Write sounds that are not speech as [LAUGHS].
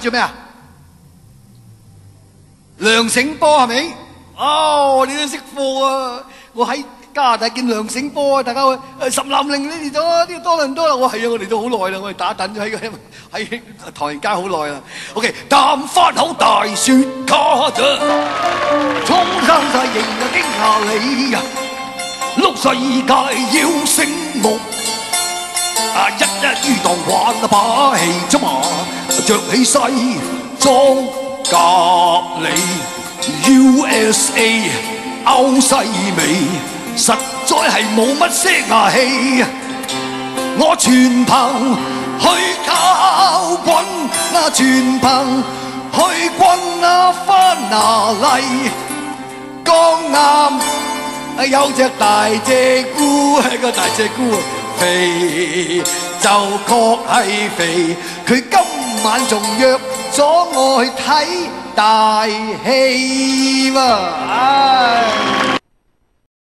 做咩啊？梁醒波系咪？哦，你都识货啊！我喺加拿大见梁醒波啊！大家喂，十林令你嚟咗？呢个多伦多啦，我系啊，我嚟咗好耐啦，我哋打等咗喺 [LAUGHS] 喺唐人街好耐啦。O K，登山口大雪卡着，中山市仍啊惊吓你，啊！碌世界要醒目啊！一一于当玩啊把戏啫嘛。着起西装革履，U S A 欧西美，实在系冇乜声气。我全凭去搞滚，啊全凭去滚，啊翻啊，丽。江南有只大只姑，系个大只姑肥就确系肥，佢今。晚仲约咗我去睇大戏哎。